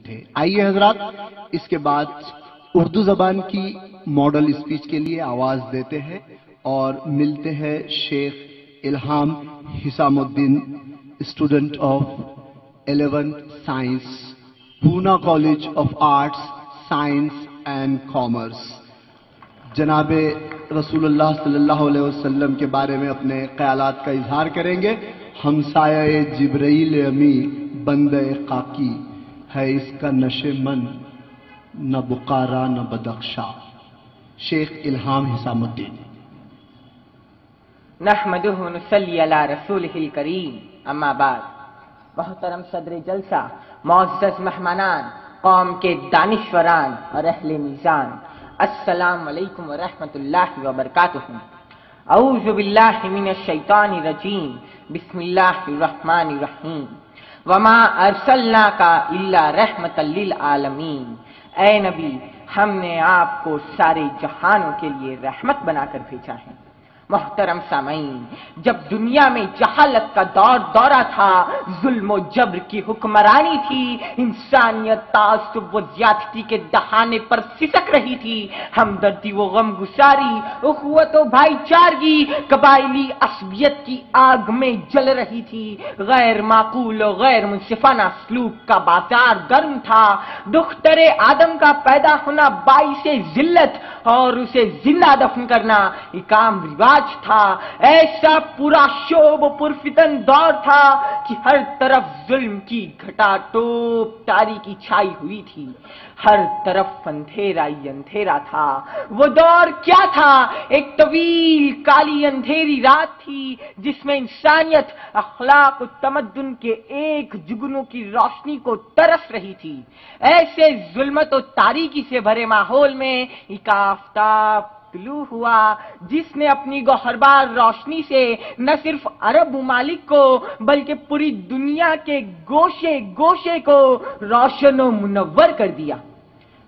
تھے آئیے حضرات، اس کے بعد اردو زبان کی ماڈل اسپیچ کے لیے آواز دیتے ہیں اور ملتے ہیں Sheikh Ilham Hussam Uddin student of eleven science Poona college of arts science and commerce جناب رسول اللہ صلی اللہ علیہ وسلم کے بارے میں اپنے خیالات کا اظہار کریں گے۔ ہمسایہ جبرائیل امی بندے قاکی ہے اس کا نش من، نہ بکارا نہ بدخشا۔ شیخ الہام حسام الدین۔ نحمده نصلی علی رسولہ الکریم۔ اما بعد، محترم صدر جلسہ، معزز مہمانان، قوم کے دانشوران اور اہل میزان، السلام علیکم ورحمۃ اللہ وبرکاتہ۔ اعوذ باللہ من الشیطان الرجیم۔ بسم اللہ الرحمن الرحیم۔ وما ارسلنا کا اللہ رحمت للعالمین اے نبی، ہم نے آپ کو سارے جہانوں کے لیے رحمت بنا کر بھیجا ہے۔ محترم سامعین، جب دنیا میں جہالت کا دور دورہ تھا، ظلم و جبر کی حکمرانی تھی، انسانیت تعصب و زیادتی کے دہانے پر سسک رہی تھی، ہمدردی و غم گساری اخوت و بھائی چارگی قبائلی عصبیت کی آگ میں جل رہی تھی، غیر معقول و غیر منصفانہ سلوک کا بازار گرم تھا، دختر آدم کا پیدا ہونا باعث ذلت اور اسے زندہ دفن کرنا یہ کام رواج تھا۔ ایسا پورا شوب و پرفتن دور تھا کہ ہر طرف ظلم کی گھٹا ٹوپ تاریخی چھائی ہوئی تھی۔ ہر طرف اندھیرا ہی اندھیرا تھا۔ وہ دور کیا تھا؟ ایک طویل کالی اندھیری رات تھی جس میں انسانیت، اخلاق و تمدن کے ایک جگنوں کی روشنی کو ترس رہی تھی۔ ایسے ظلمت و تاریکی سے بھرے ماحول میں ایک آفتاب طلوع ہوا، جس نے اپنی گوہربار روشنی سے نہ صرف عرب ممالک کو، بلکہ پوری دنیا کے گوشے گوشے کو روشن و منور کر دیا۔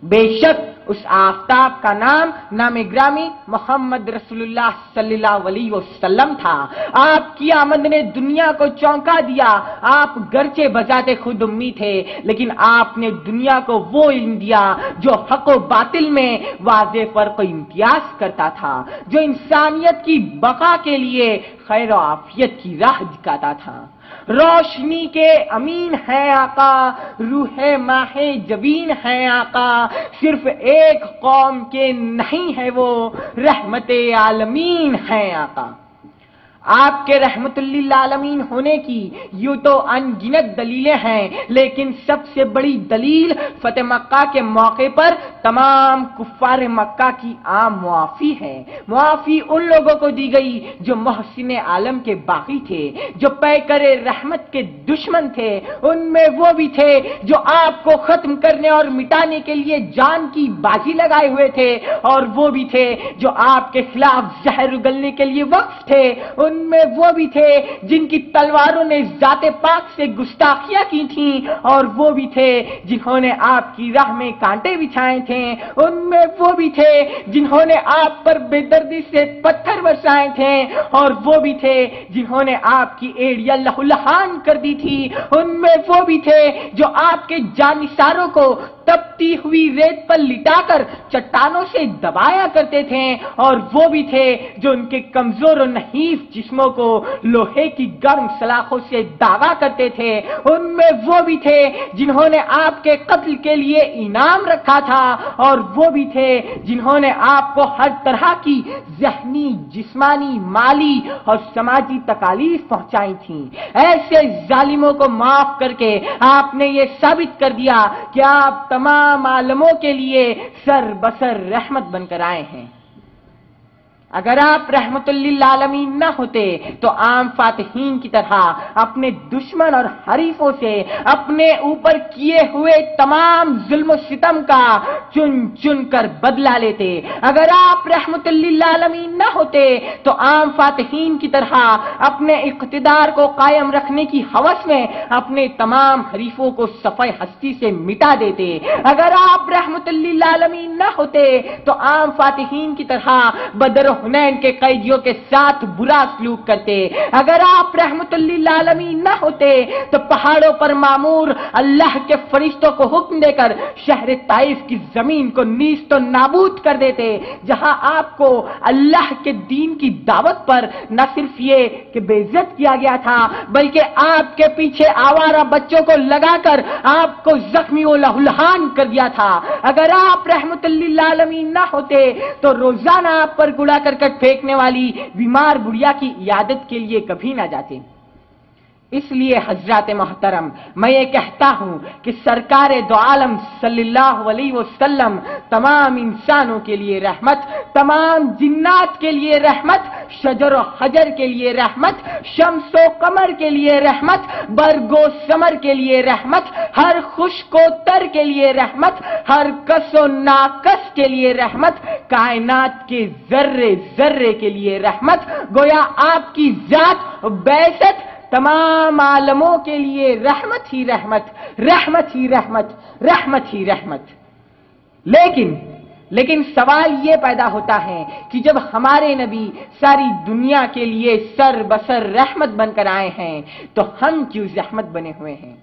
بے شک اس آفتاب کا نام نام گرامی محمد رسول اللہ صلی اللہ علیہ وسلم تھا۔ آپ کی آمد نے دنیا کو چونکا دیا۔ آپ گرچے بجاتے خود امی تھے، لیکن آپ نے دنیا کو وہ علم دیا جو حق و باطل میں واضح فرق و امتیاز کرتا تھا، جو انسانیت کی بقا کے لیے خیر و عافیت کی راہ دکھاتا تھا۔ روشنی کے امین ہے آقا، روح ماہ جبین ہے آقا۔ صرف ایک قوم کے نہیں ہے وہ، رحمت عالمین ہے آقا۔ آپ کے رحمت اللہ عالمین ہونے کی یوں تو ان گنت دلیلیں ہیں، لیکن سب سے بڑی دلیل فتح مکہ کے موقع پر تمام کفار مکہ کی عام معافی ہے۔ معافی ان لوگوں کو دی گئی جو محسن عالم کے باقی تھے، جو پیکر رحمت کے دشمن تھے۔ ان میں وہ بھی تھے جو آپ کو ختم کرنے اور مٹانے کے لیے جان کی بازی لگائے ہوئے تھے، اور وہ بھی تھے جو آپ کے خلاف زہر اگلنے کے لیے وقف تھے۔ ان ان میں وہ بھی تھے جن کی تلواروں نے ذات پاک سے گستاخیاں کی تھیں، اور وہ بھی تھے جنہوں نے آپ کی راہ میں کانٹے بچھائے تھے۔ ان میں وہ بھی تھے جنہوں نے آپ پر بے دردی سے پتھر برسائے تھے، اور وہ بھی تھے جنہوں نے آپ کی ایڑیا لہو کر دی تھی۔ ان میں وہ بھی تھے جو آپ کے جانساروں کو تپتی ہوئی ریت پر لٹا کر چٹانوں سے دبایا کرتے تھے اور وہ بھی تھے جو ان کے کمزور و نحیف جسموں کو لوہے کی گرم سلاخوں سے داغا کرتے تھے۔ ان میں وہ بھی تھے جنہوں نے آپ کے قتل کے لیے انعام رکھا تھا اور وہ بھی تھے جنہوں نے آپ کو ہر طرح کی ذہنی، جسمانی، مالی اور سماجی تکالیف پہنچائی تھیں ایسے ظالموں کو معاف کر کے آپ نے یہ ثابت کر دیا کہ آپ تمام عالموں کے لیے سر بسر رحمت بن کر آئے ہیں۔ اگر آپ رحمت اللہ عالمین نہ ہوتے تو عام فاتحین کی طرح اپنے دشمن اور حریفوں سے اپنے اوپر کیے ہوئے تمام ظلم و ستم کا چن چن کر بدلا لیتے۔ اگر آپ رحمت اللہ عالمین نہ ہوتے، تو عام فاتحین کی طرح اپنے اقتدار کو قائم رکھنے کی حوث میں اپنے تمام حریفوں کو صفحہ ہستی سے مٹا دیتے۔ اگر آپ رحمت اللہ عالمین نہ ہوتے، تو عام فاتحین کی طرح بدر حنین کے قیدیوں کے ساتھ برا سلوک کرتے۔ اگر آپ رحمت اللہ نہ ہوتے، تو پہاڑوں پر معمور اللہ کے فرشتوں کو حکم دے کر شہر طائف کی زمین کو نیست و نابود کر دیتے، جہاں آپ کو اللہ کے دین کی دعوت پر نہ صرف یہ کہ بے عزت کیا گیا تھا، بلکہ آپ کے پیچھے آوارہ بچوں کو لگا کر آپ کو زخمی و لہولہان کر دیا تھا۔ اگر آپ رحمت اللہ عالمین نہ ہوتے تو روزانہ آپ پر گڑا کرکٹ پھینکنے والی بیمار بڑھیا کی عیادت کے لیے کبھی نہ جاتے۔ اس لیے حضرات محترم، میں یہ کہتا ہوں کہ سرکار دو عالم صلی اللہ علیہ وسلم تمام انسانوں کے لیے رحمت، تمام جنات کے لیے رحمت، شجر و حجر کے لیے رحمت، شمس و قمر کے لیے رحمت، برگ و سمر کے لیے رحمت، ہر خشک و تر کے لیے رحمت، ہر کس و ناکس کے لیے رحمت، کائنات کے ذرے ذرے کے لیے رحمت، گویا آپ کی ذات بیست تمام عالموں کے لیے رحمت ہی رحمت رحمت ہی رحمت رحمت ہی رحمت۔ لیکن لیکن سوال یہ پیدا ہوتا ہے کہ جب ہمارے نبی ساری دنیا کے لیے سر بسر رحمت بن کر آئے ہیں، تو ہم کیوں زحمت بنے ہوئے ہیں؟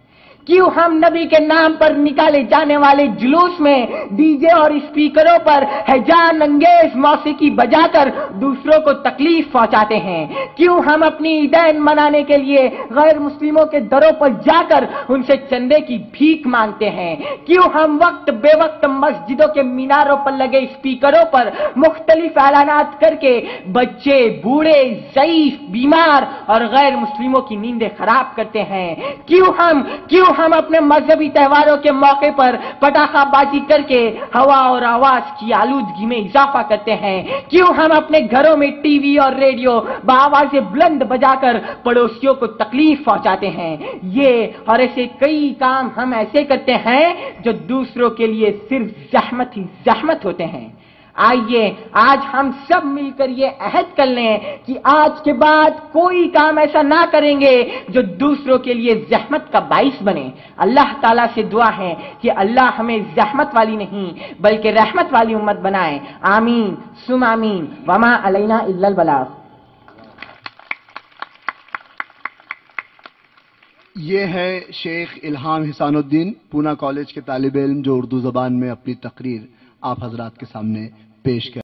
کیوں ہم نبی کے نام پر نکالے جانے والے جلوس میں ڈی جے اور اسپیکروں پر حجان انگیز موسیقی بجا کر دوسروں کو تکلیف پہنچاتے ہیں؟ کیوں ہم اپنی عیدین منانے کے لیے غیر مسلموں کے دروں پر جا کر ان سے چندے کی بھیک مانگتے ہیں؟ کیوں ہم وقت بے وقت مسجدوں کے میناروں پر لگے اسپیکروں پر مختلف اعلانات کر کے بچے، بوڑھے، ضعیف، بیمار اور غیر مسلموں کی نیندیں خراب کرتے ہیں؟ کیوں ہم، کیوں ہم اپنے مذہبی تہواروں کے موقع پر پٹاخہ بازی کر کے ہوا اور آواز کی آلودگی میں اضافہ کرتے ہیں۔ کیوں ہم اپنے گھروں میں ٹی وی اور ریڈیو بآواز بلند بجا کر پڑوسیوں کو تکلیف پہنچاتے ہیں؟ یہ اور ایسے کئی کام ہم ایسے کرتے ہیں جو دوسروں کے لیے صرف زحمت ہی زحمت ہوتے ہیں۔ آئیے، آج ہم سب مل کر یہ عہد کر لیں کہ آج کے بعد کوئی کام ایسا نہ کریں گے جو دوسروں کے لیے زحمت کا باعث بنے۔ اللہ تعالیٰ سے دعا ہے کہ اللہ ہمیں زحمت والی نہیں، بلکہ رحمت والی امت بنائے۔ آمین۔ سم آمین۔ وما علینا الا البلاغ۔ یہ ہے شیخ الہام حسان الدین، پونا کالج کے طالب علم جو اردو زبان میں اپنی تقریر۔ آپ حضرات کے سامنے پیش کر